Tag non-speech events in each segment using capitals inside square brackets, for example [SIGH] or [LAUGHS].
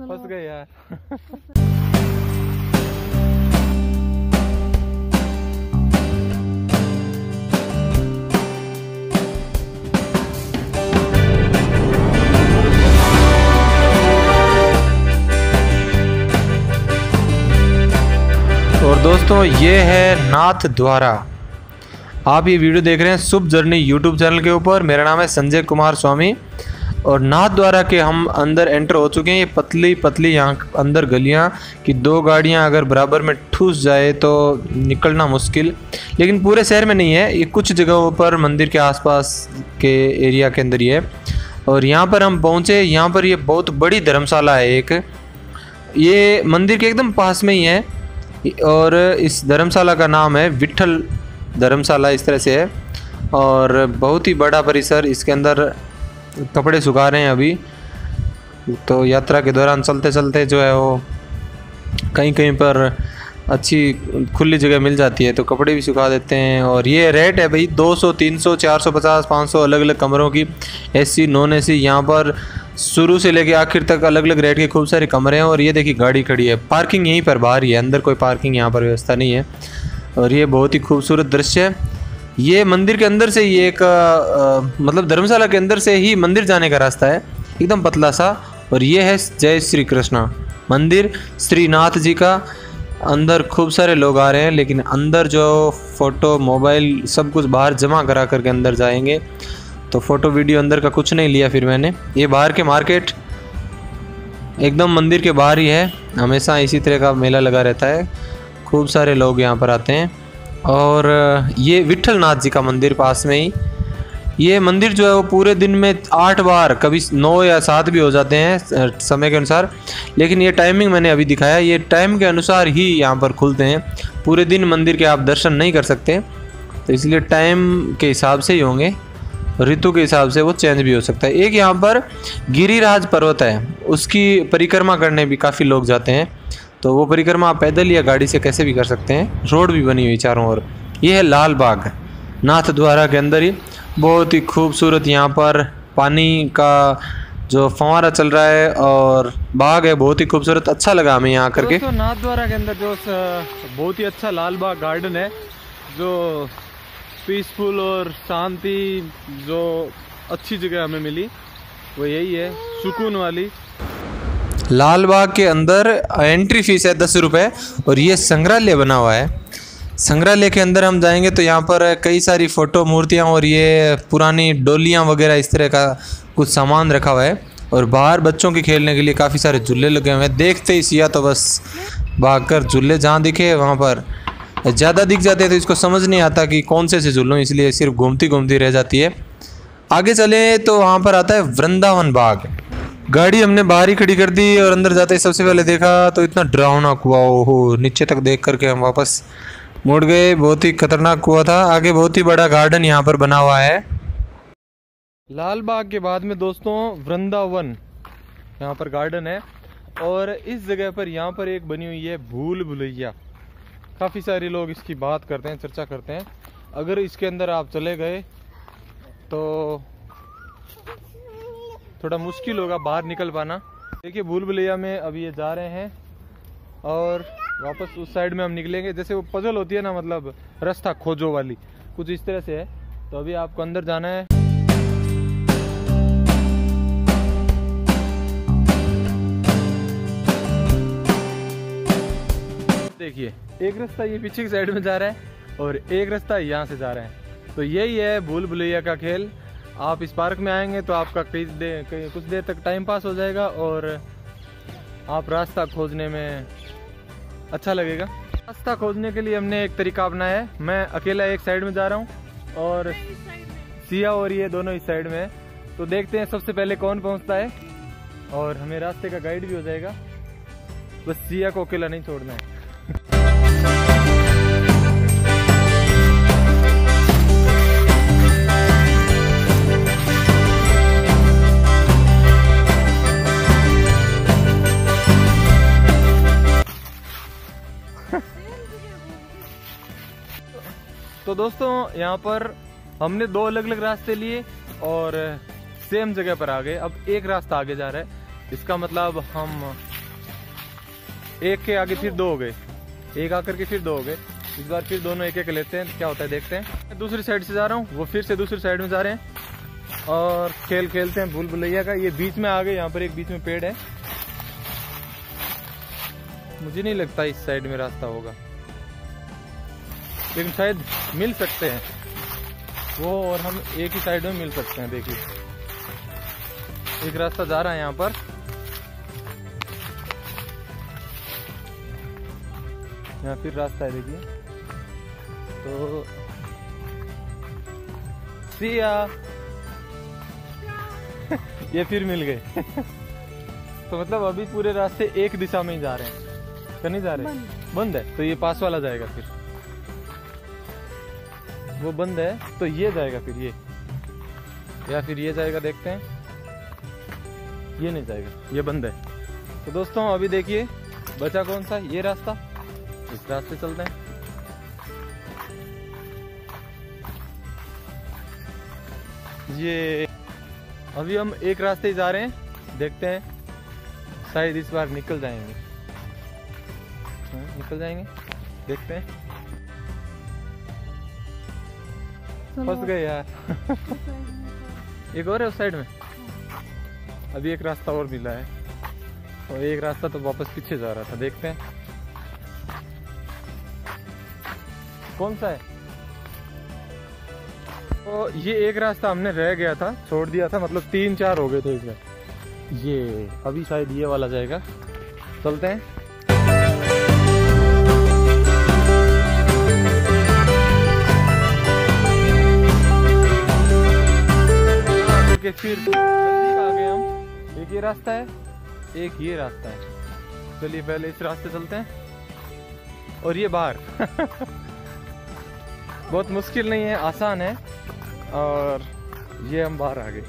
फंस गए यार। और दोस्तों ये है नाथ द्वारा। आप ये वीडियो देख रहे हैं शुभ जर्नी यूट्यूब चैनल के ऊपर। मेरा नाम है संजय कुमार स्वामी। और नाथ द्वारा के हम अंदर एंटर हो चुके हैं। ये पतली पतली यहाँ अंदर गलियाँ कि दो गाड़ियाँ अगर बराबर में ठूस जाए तो निकलना मुश्किल। लेकिन पूरे शहर में नहीं है। ये कुछ जगहों पर मंदिर के आसपास के एरिया के अंदर ही है। और यहाँ पर हम पहुँचे। यहाँ पर ये बहुत बड़ी धर्मशाला है एक। ये मंदिर के एकदम पास में ही है। और इस धर्मशाला का नाम है विठल धर्मशाला, इस तरह से है। और बहुत ही बड़ा परिसर। इसके अंदर कपड़े सुखा रहे हैं अभी। तो यात्रा के दौरान चलते चलते जो है वो कहीं कहीं पर अच्छी खुली जगह मिल जाती है तो कपड़े भी सुखा देते हैं। और ये रेट है भाई 200 300 450 500 अलग अलग कमरों की एसी नॉन एसी यहाँ पर शुरू से लेके आखिर तक अलग अलग रेट के खूब सारे कमरे हैं। और ये देखिए, गाड़ी खड़ी है। पार्किंग यहीं पर बाहर ही है, अंदर कोई पार्किंग यहाँ पर व्यवस्था नहीं है। और ये बहुत ही खूबसूरत दृश्य है। ये मंदिर के अंदर से ही एक आ, मतलब धर्मशाला के अंदर से ही मंदिर जाने का रास्ता है। एकदम पतला सा। और ये है जय श्री कृष्णा। मंदिर श्रीनाथ जी का। अंदर खूब सारे लोग आ रहे हैं लेकिन अंदर जो फ़ोटो मोबाइल सब कुछ बाहर जमा करा करके अंदर जाएँगे। तो फ़ोटो वीडियो अंदर का कुछ नहीं लिया फिर मैंने। ये बाहर के मार्केट। एकदम मंदिर के बाहर ही है। हमेशा इसी तरह का मेला लगा रहता है। खूब सारे लोग यहाँ पर आते हैं। और ये विठल नाथ जी का मंदिर पास में ही। ये मंदिर जो है वो पूरे दिन में आठ बार, कभी नौ या सात भी हो जाते हैं समय के अनुसार। लेकिन ये टाइमिंग मैंने अभी दिखाया, ये टाइम के अनुसार ही यहाँ पर खुलते हैं। पूरे दिन मंदिर के आप दर्शन नहीं कर सकते तो इसलिए टाइम के हिसाब से ही होंगे, ऋतु के हिसाब से वो चेंज भी हो सकता है। एक यहाँ पर गिरिराज पर्वत है, उसकी परिक्रमा करने भी काफ़ी लोग जाते हैं। तो वो परिक्रमा आप पैदल या गाड़ी से कैसे भी कर सकते हैं। रोड भी बनी हुई चारों ओर। ये है लाल बाग। नाथ द्वारा के अंदर ही बहुत ही खूबसूरत यहाँ पर पानी का जो फंवारा चल रहा है और बाग है बहुत ही खूबसूरत। अच्छा लगा हमें यहाँ करके तो नाथ द्वारा के अंदर जो बहुत ही अच्छा लाल बाग गार्डन है, जो पीसफुल और शांति, जो अच्छी जगह हमें मिली, वो यही है, सुकून वाली। लाल बाग के अंदर एंट्री फ़ीस है दस रुपये और ये संग्रहालय बना हुआ है। संग्रहालय के अंदर हम जाएँगे तो यहाँ पर कई सारी फ़ोटो मूर्तियाँ और ये पुरानी डोलियाँ वगैरह इस तरह का कुछ सामान रखा हुआ है और बाहर बच्चों के खेलने के लिए काफ़ी सारे झूले लगे हुए हैं। देखते ही सिया तो बस भाग कर झूले जहाँ दिखे वहाँ पर। ज़्यादा दिख जाते हैं तो इसको समझ नहीं आता कि कौन से से झूलों इसलिए सिर्फ़ घूमती घूमती रह जाती है। आगे चले तो वहाँ पर आता है वृंदावन बाग। गाड़ी हमने बाहर ही खड़ी कर दी और अंदर जाते ही सबसे पहले देखा तो इतना डरावना कुआ हो नीचे तक देख करके हम वापस मुड़ गए। बहुत ही खतरनाक कुआ था। आगे बहुत ही बड़ा गार्डन यहाँ पर बना हुआ है। लाल बाग के बाद में दोस्तों, वृंदावन यहाँ पर गार्डन है और इस जगह पर यहाँ पर एक बनी हुई है भूल भुलैया। काफ़ी सारे लोग इसकी बात करते हैं, चर्चा करते हैं। अगर इसके अंदर आप चले गए तो थोड़ा मुश्किल होगा बाहर निकल पाना। देखिए भूल भुलैया में अभी ये जा रहे हैं और वापस उस साइड में हम निकलेंगे। जैसे वो पजल होती है ना मतलब रास्ता खोजो वाली, कुछ इस तरह से है। तो अभी आपको अंदर जाना है। देखिए, एक रास्ता ये पीछे की साइड में जा रहा है और एक रास्ता यहाँ से जा रहा है। तो यही है भूल भुलैया का खेल। आप इस पार्क में आएँगे तो आपका कई देर कुछ देर तक टाइम पास हो जाएगा और आप रास्ता खोजने में अच्छा लगेगा। रास्ता खोजने के लिए हमने एक तरीका अपनाया है। मैं अकेला एक साइड में जा रहा हूँ और सिया और ये दोनों इस साइड में है। तो देखते हैं सबसे पहले कौन पहुँचता है और हमें रास्ते का गाइड भी हो जाएगा। बस सिया को अकेला नहीं छोड़ना है। तो दोस्तों, यहाँ पर हमने दो अलग अलग रास्ते लिए और सेम जगह पर आ गए। अब एक रास्ता आगे जा रहा है। इसका मतलब हम एक के आगे फिर दो हो गए। एक आकर के फिर दो हो गए। इस बार फिर दोनों एक एक लेते हैं। क्या होता है, देखते हैं। दूसरी साइड से जा रहा हूँ। वो फिर से दूसरी साइड में जा रहे हैं। और खेल खेलते हैं। भूल भुलैया का। ये बीच में आ गए। यहाँ पर एक बीच में पेड़ है। मुझे नहीं लगता इस साइड में रास्ता होगा। लेकिन शायद मिल सकते हैं। वो और हम एक ही साइड में मिल सकते हैं देखिए। एक रास्ता जा रहा है यहाँ पर। यहाँ फिर रास्ता है देखिए। तो सिया [LAUGHS] ये फिर मिल गए। [LAUGHS] तो मतलब अभी पूरे रास्ते एक दिशा में ही जा रहे हैं। कहीं जा रहे बंद है? तो ये पास वाला जाएगा फिर। वो बंद है तो ये जाएगा फिर ये। या फिर ये जाएगा देखते हैं। ये नहीं जाएगा ये बंद है। तो दोस्तों अभी देखिए बचा कौन सा? ये रास्ता। इस रास्ते चलते हैं। ये अभी हम एक रास्ते जा रहे हैं। देखते हैं शायद इस बार निकल जाएँगे। हाँ, निकल जाएँगे। देखते हैं। फंस गए। यार। एक और है उस साइड में। अभी एक रास्ता और मिला है। और एक रास्ता तो वापस पीछे जा रहा था। देखते हैं। कौन सा है? तो ये एक रास्ता हमने रह गया था छोड़ दिया था। मतलब तीन चार हो गए थे इसमें। ये अभी शायद ये वाला जाएगा। चलते हैं। रास्ता है, एक ये रास्ता है। चलिए पहले इस रास्ते चलते हैं। और ये बाहर। [LAUGHS] बहुत मुश्किल नहीं है, आसान है। और ये हम बाहर आ गए।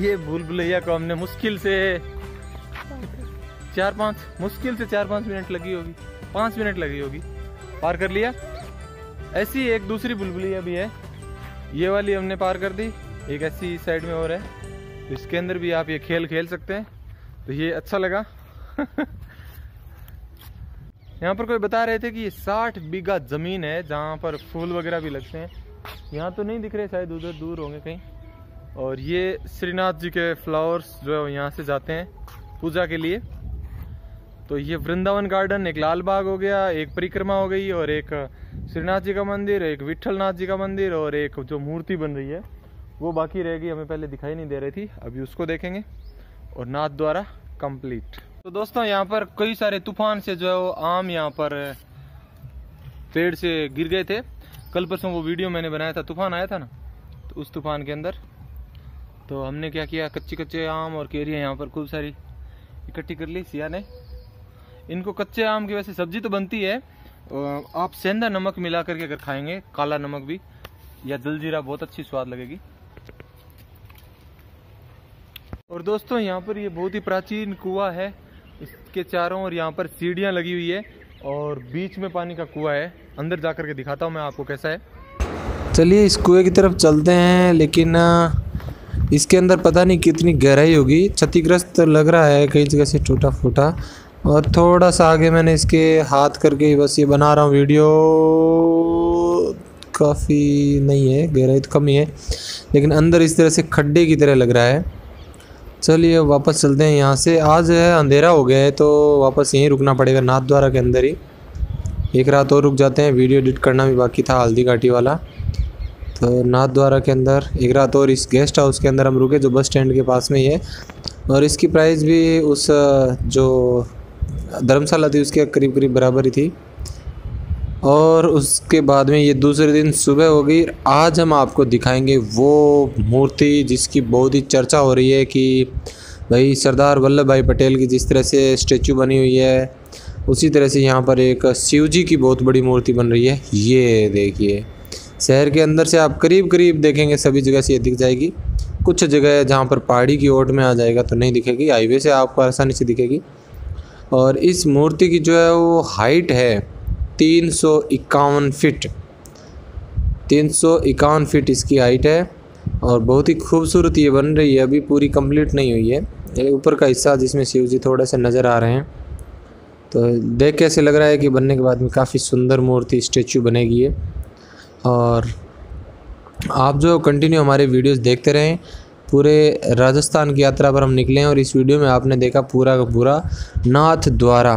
ये भूल भुलैया को हमने मुश्किल से चार पाँच, मुश्किल से चार पाँच मिनट लगी होगी। पाँच मिनट लगी होगी। पार कर लिया। ऐसी एक दूसरी बुलबुलिया भी है। ये वाली हमने पार कर दी। एक ऐसी साइड में और है। तो इसके अंदर भी आप ये खेल खेल सकते हैं। तो ये अच्छा लगा। [LAUGHS] यहाँ पर कोई बता रहे थे कि ये साठ बीघा ज़मीन है, जहाँ पर फूल वगैरह भी लगते हैं। यहाँ तो नहीं दिख रहे, शायद उधर दूर होंगे कहीं। और ये श्रीनाथ जी के फ्लावर्स जो है यहाँ से जाते हैं पूजा के लिए। तो ये वृंदावन गार्डन एक लाल बाग हो गया, एक परिक्रमा हो गई, और एक श्रीनाथ जी का मंदिर, एक विठल जी का मंदिर, और एक जो मूर्ति बन रही है। वो बाकी रह गई हमें पहले दिखाई नहीं दे रही थी, अभी उसको देखेंगे। और नाथ द्वारा कंप्लीट। तो दोस्तों, यहाँ पर कई सारे तूफ़ान से जो है वो आम यहाँ पर, पेड़ से गिर गए थे। कल परसों वो वीडियो मैंने बनाया था, तूफ़ान आया था ना? तो उस तूफ़ान के अंदर तो हमने क्या किया कच्चे कच्चे आम और केरियाँ यहाँ पर खूब सारी इकट्ठी कर ली, सिया ने। इनको कच्चे आम की वैसे सब्ज़ी तो बनती है आप सेंधा नमक मिला करके अगर खाएँगे, काला नमक भी, या जलजीरा बहुत अच्छी स्वाद लगेगी। और दोस्तों, यहाँ पर ये बहुत ही प्राचीन कुआँ है। इसके चारों और यहाँ पर सीढ़ियाँ लगी हुई है और बीच में पानी का कुआँ है। अंदर जा कर के दिखाता हूँ मैं आपको कैसा है। चलिए, इस कुएँ की तरफ़ चलते हैं, लेकिन इसके अंदर पता नहीं कितनी गहराई होगी। क्षतिग्रस्त लग रहा है, कई जगह से टूटा फूटा और थोड़ा सा आगे मैंने इसके हाथ करके बस ये बना रहा हूँ वीडियो। काफ़ी नहीं है, गहराई तो कम ही है, लेकिन अंदर इस तरह से खड्डे की तरह लग रहा है। चलिए वापस चलते हैं यहाँ से। आज अंधेरा हो गया है तो वापस यहीं रुकना पड़ेगा नाथ द्वारा के अंदर ही। एक रात और रुक जाते हैं, वीडियो एडिट करना भी बाकी था, हल्दी घाटी वाला। तो नाथ द्वारा के अंदर, एक रात और इस गेस्ट हाउस के अंदर हम रुके, जो बस स्टैंड के पास में ही है। और इसकी प्राइस भी उस, जो धर्मशाला थी, उसके करीब करीब बराबर ही थी। और उसके बाद में ये दूसरे दिन सुबह हो गई आज हम आपको दिखाएँगे वो मूर्ति जिसकी बहुत ही चर्चा हो रही है कि भाई सरदार वल्लभ भाई पटेल की जिस तरह से स्टेचू बनी हुई है, उसी तरह से यहाँ पर एक शिव जी की बहुत बड़ी मूर्ति बन रही है। ये देखिए, शहर के अंदर से आप करीब करीब देखेंगे, सभी जगह से ये दिख जाएगी। कुछ जगह जहाँ पर पहाड़ी की ओट में आ जाएगा तो नहीं दिखेगी, हाईवे से आपको आसानी से दिखेगी। और इस मूर्ति की जो है वो हाइट है तीन सौ इक्यावन फिट। तीन सौ इक्यावन फिट इसकी हाइट है और बहुत ही खूबसूरत ये बन रही है। अभी पूरी कंप्लीट नहीं हुई है। ऊपर का हिस्सा जिसमें शिव जी थोड़े से नज़र आ रहे हैं। तो देख कैसे लग रहा है कि बनने के बाद में काफ़ी सुंदर मूर्ति, स्टेचू बनेगी ये। और आप जो कंटिन्यू हमारे वीडियोस देखते रहें, पूरे राजस्थान की यात्रा पर हम निकले हैं और इस वीडियो में आपने देखा पूरा का पूरा नाथ द्वारा।